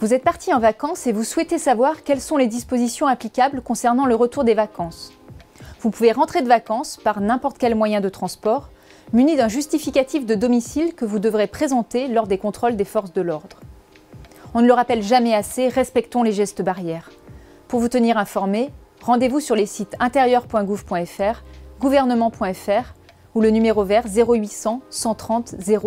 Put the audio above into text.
Vous êtes parti en vacances et vous souhaitez savoir quelles sont les dispositions applicables concernant le retour des vacances. Vous pouvez rentrer de vacances par n'importe quel moyen de transport, muni d'un justificatif de domicile que vous devrez présenter lors des contrôles des forces de l'ordre. On ne le rappelle jamais assez, respectons les gestes barrières. Pour vous tenir informé, rendez-vous sur les sites intérieur.gouv.fr, gouvernement.fr ou le numéro vert 0800 130 000.